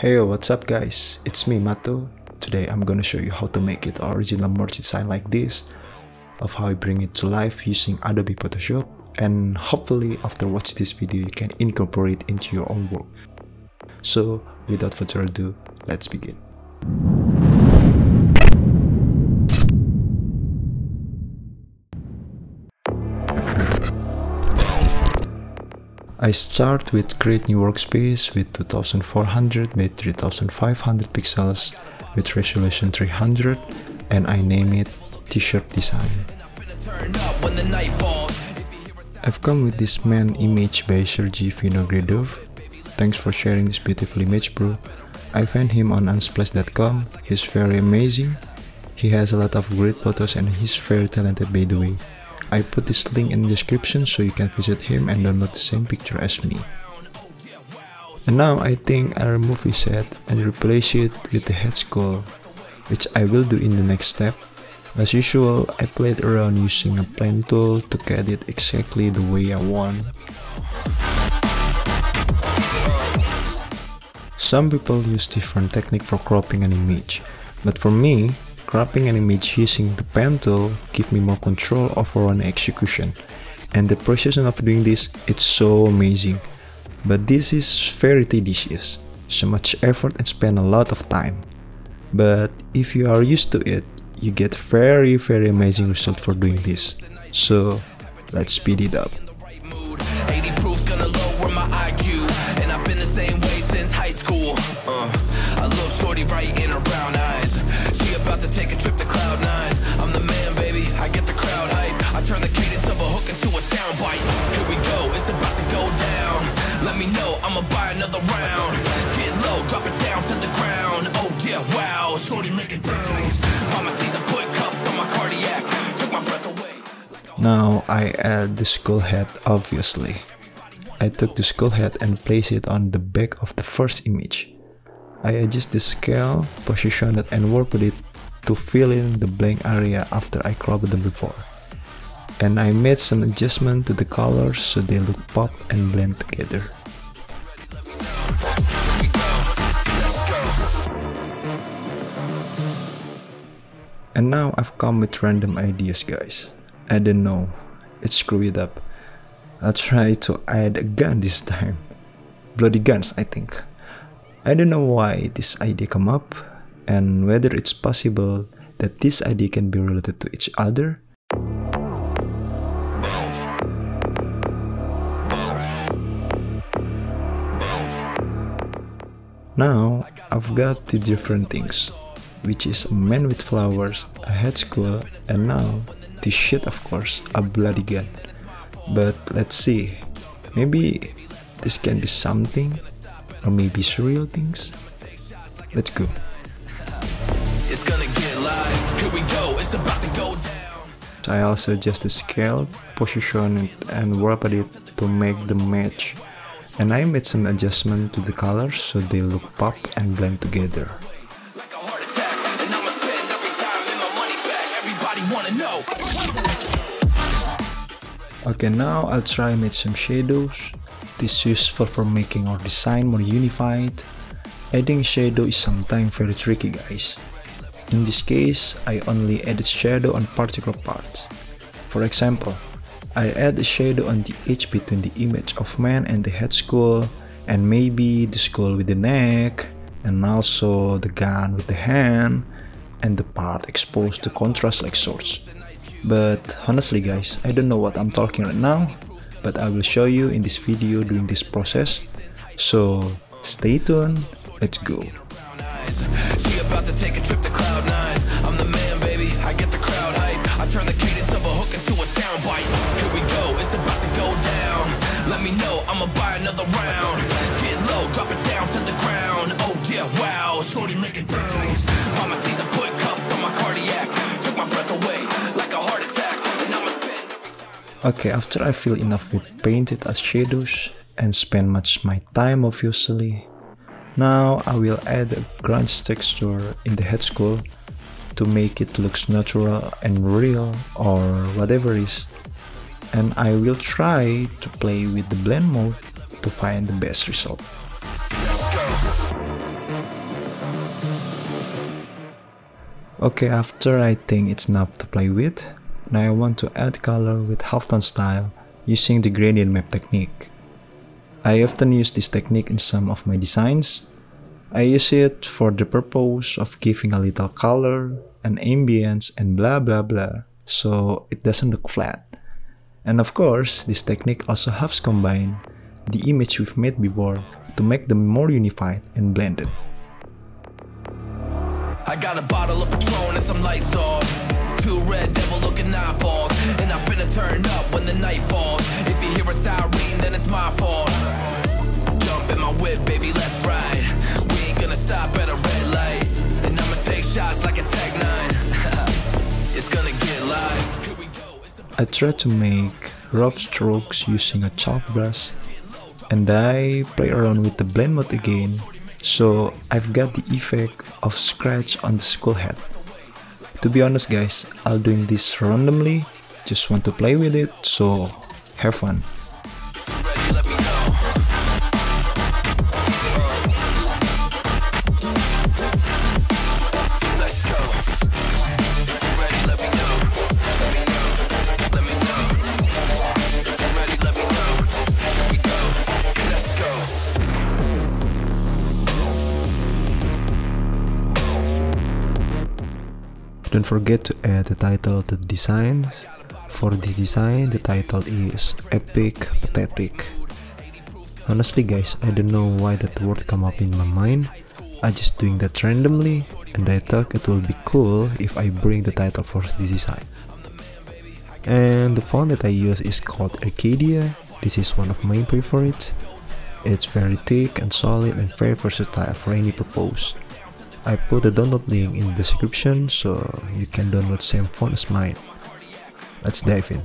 Hey what's up guys? It's me Mato. Today I'm gonna show you how to make it original merch design like this, of how I bring it to life using Adobe Photoshop, and hopefully after watching this video you can incorporate it into your own work. So without further ado, let's begin. I start with create new workspace with 2400 by 3500 pixels with resolution 300 and I name it t-shirt design. I've come with this man image by Sergey Vinogradov. Thanks for sharing this beautiful image bro. I found him on unsplash.com. He's very amazing. He has a lot of great photos and he's very talented by the way. I put this link in the description so you can visit him and download the same picture as me. And now I think I remove his head and replace it with the head skull, which I will do in the next step. As usual, I played around using a pen tool to get it exactly the way I want. Some people use different technique for cropping an image, but for me, Cropping an image using the pen tool give me more control over an execution and the precision of doing this it's so amazing. But this is very tedious, so much effort and spend a lot of time. But if you are used to it, you get very very amazing result for doing this. So let's speed it up. About to take a trip to cloud nine. I'm the man, baby. I get the crowd hype. I turn the cadence of a hook into a soundbite. Here we go, it's about to go down. Let me know, I'ma buy another round. Get low, drop it down to the ground. Oh yeah, wow, shorty make it bounce. Mama see the put cuffs on my cardiac. Took my breath away. Now I add the skull head, obviously. I took the skull head and placed it on the back of the first image. I adjust the scale, position it and work with it to fill in the blank area after I cropped them before. And I made some adjustment to the colors so they look pop and blend together. And now I've come with random ideas guys. I don't know, it's screwed up. I'll try to add a gun this time. Bloody guns I think. I don't know why this idea come up, and whether it's possible that this idea can be related to each other. Now, I've got the different things, which is a man with flowers, a head skull, and now, this shit of course, a bloody gun. But let's see, maybe this can be something, or maybe surreal things? Let's go. I also adjust the scale, position it and warp it to make the match. And I made some adjustment to the colors so they look pop and blend together. Okay, now I'll try make some shadows. This is useful for making our design more unified. Adding shadow is sometimes very tricky guys. In this case, I only added shadow on particular parts. For example, I add a shadow on the edge between the image of man and the head skull, and maybe the skull with the neck, and also the gun with the hand, and the part exposed to contrast like swords. But honestly guys, I don't know what I'm talking right now, but I will show you in this video during this process. So stay tuned, let's go. Cloud nine. I'm the man, baby. I get the crowd hype. I turn the cadence of a hook into a soundbite. Here we go, it's about to go down. Let me know, I'ma buy another round. Get low, drop it down to the ground. Oh yeah, wow, shorty. Mama see the put cuffs on my cardiac. Took my breath away like a heart attack. Okay, after I feel enough with painted as shadows and spend much my time obviously, now I will add a grunge texture in the head skull to make it looks natural and real or whatever is. And I will try to play with the blend mode to find the best result. Okay, after I think it's enough to play with, now I want to add color with halftone style using the gradient map technique. I often use this technique in some of my designs. I use it for the purpose of giving a little color and ambience and blah blah blah so it doesn't look flat. And of course, this technique also helps combine the image we've made before to make them more unified and blended. I got a bottle of Patron and some lights off. Two red devil looking eyeballs. And I finna turn up when the night falls. I try to make rough strokes using a chalk brush and I play around with the blend mode again so I've got the effect of scratch on the skull head. To be honest guys, I'll doing this randomly, just want to play with it, so have fun. Don't forget to add the title to the design. For the design, the title is Epic Pathetic. Honestly guys, I don't know why that word come up in my mind. I just doing that randomly and I thought it will be cool if I bring the title for the design. And the font that I use is called Arcadia. This is one of my favorites. It's very thick and solid and very versatile for any purpose. I put the download link in the description so you can download same font as mine. Let's dive in.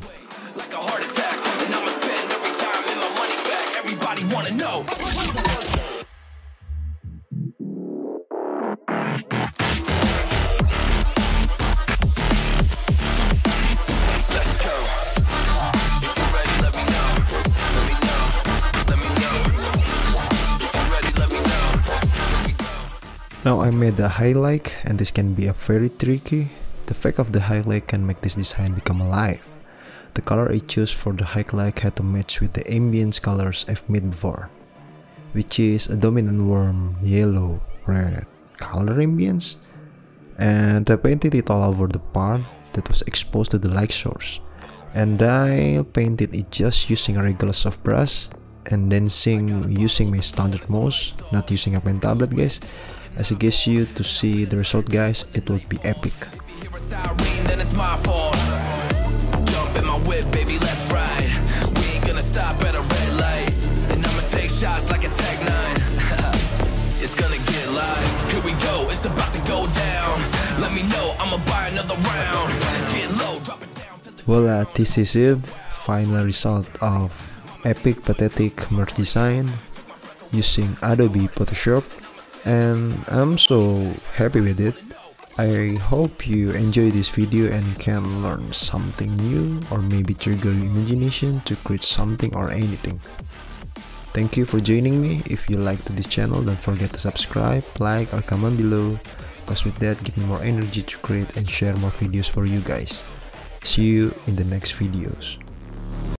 Now I made a highlight and this can be a very tricky. The fact of the highlight can make this design become alive. The color I chose for the highlight had to match with the ambience colors I've made before, which is a dominant warm yellow red color ambience. And I painted it all over the part that was exposed to the light source. And I painted it just using a regular soft brush and then sing using my standard mouse, not using a pen tablet guys as it gets you to see the result guys, it would be epic. Voila, uh, this is it. Final result of epic pathetic merch design using Adobe Photoshop and I'm so happy with it. I hope you enjoy this video and can learn something new or maybe trigger your imagination to create something or anything. Thank you for joining me. If you liked this channel, don't forget to subscribe, like or comment below because with that give me more energy to create and share more videos for you guys. See you in the next videos.